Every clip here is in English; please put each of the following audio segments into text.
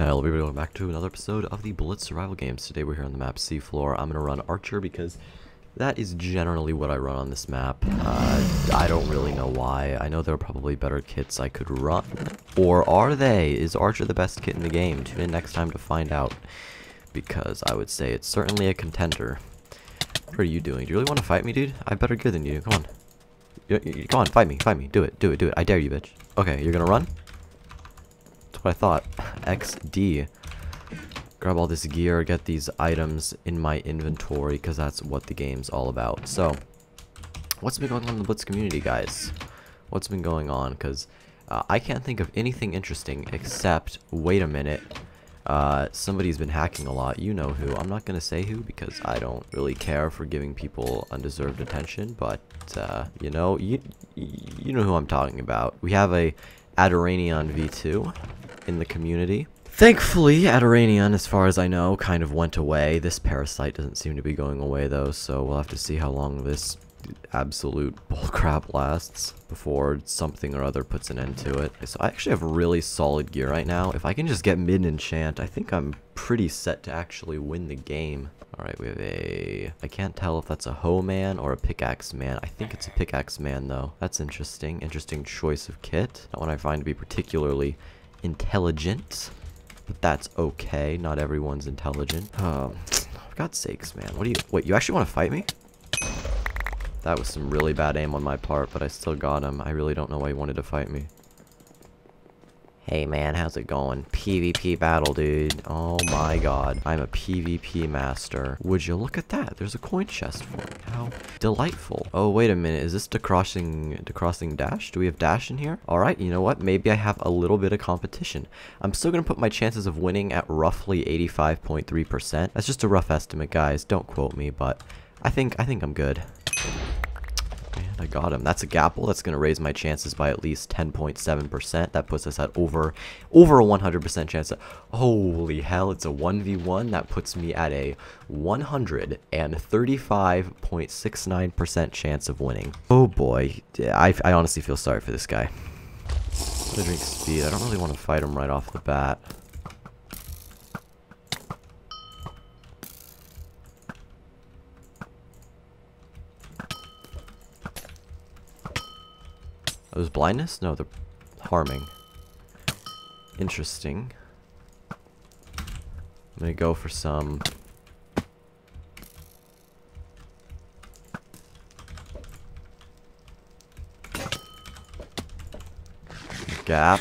Hello everybody, welcome back to another episode of the Blitz Survival Games. Today we're here on the map Seafloor. I'm going to run Archer because that is generally what I run on this map. Uh, I don't really know why. I know there are probably better kits I could run. Or are they? Is Archer the best kit in the game? Tune in next time to find out. Because I would say it's certainly a contender. What are you doing? Do you really want to fight me, dude? I have better gear than you. Come on. Y y come on, fight me, fight me. Do it, do it, do it. I dare you, bitch. Okay, you're gonna run? That's what I thought. XD. Grab all this gear, get these items in my inventory, because that's what the game's all about. So, what's been going on in the Blitz community, guys? What's been going on? Because uh, I can't think of anything interesting except, wait a minute, uh, somebody's been hacking a lot. You know who. I'm not going to say who because I don't really care for giving people undeserved attention, but, uh, you know, you, you know who I'm talking about. We have a Adaranian V2 in the community. Thankfully, Adaranian, as far as I know, kind of went away. This parasite doesn't seem to be going away, though, so we'll have to see how long this absolute bullcrap lasts before something or other puts an end to it. So I actually have really solid gear right now. If I can just get mid enchant, I think I'm pretty set to actually win the game. Alright, we have a... I can't tell if that's a hoe man or a pickaxe man. I think it's a pickaxe man, though. That's interesting. Interesting choice of kit. Not one I find to be particularly intelligent. But that's okay. Not everyone's intelligent. Oh, for God's sakes, man. What do you... Wait, you actually want to fight me? That was some really bad aim on my part, but I still got him. I really don't know why he wanted to fight me. Hey man, how's it going? PvP battle, dude. Oh my god. I'm a PvP master. Would you look at that? There's a coin chest for it. How delightful. Oh, wait a minute. Is this decrossing, decrossing dash? Do we have dash in here? Alright, you know what? Maybe I have a little bit of competition. I'm still to put my chances of winning at roughly 85.3%. That's just a rough estimate, guys. Don't quote me, but I think, I think I'm good. I got him. That's a gapple. That's going to raise my chances by at least 10.7%. That puts us at over over a 100% chance. Of, holy hell, it's a 1v1. That puts me at a 135.69% chance of winning. Oh boy. I, I honestly feel sorry for this guy. I'm gonna drink speed. I don't really want to fight him right off the bat. Oh, there's blindness? No, they're harming. Interesting. I'm gonna go for some... Gap.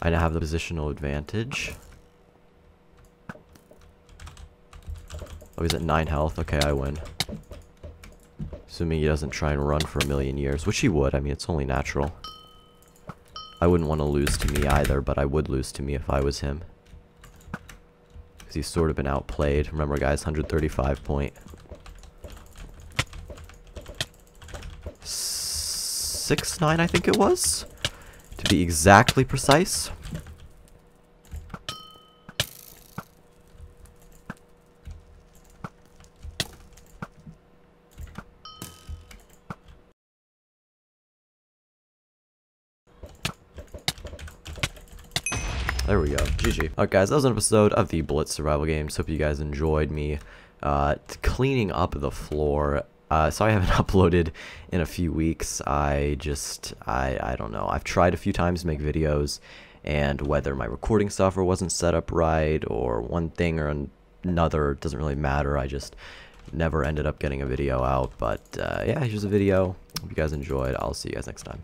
I now have the positional advantage. Oh, he's at 9 health. Okay, I win. Assuming he doesn't try and run for a million years, which he would. I mean, it's only natural. I wouldn't want to lose to me either, but I would lose to me if I was him. Because he's sort of been outplayed. Remember, guys, 135 point. Six nine, I think it was. To be exactly precise. There we go. GG. Alright guys, that was an episode of the Blitz Survival Games. Hope you guys enjoyed me uh, cleaning up the floor. Uh, sorry I haven't uploaded in a few weeks. I just, I, I don't know. I've tried a few times to make videos and whether my recording software wasn't set up right or one thing or another doesn't really matter. I just never ended up getting a video out. But uh, yeah, here's a video. Hope you guys enjoyed. I'll see you guys next time.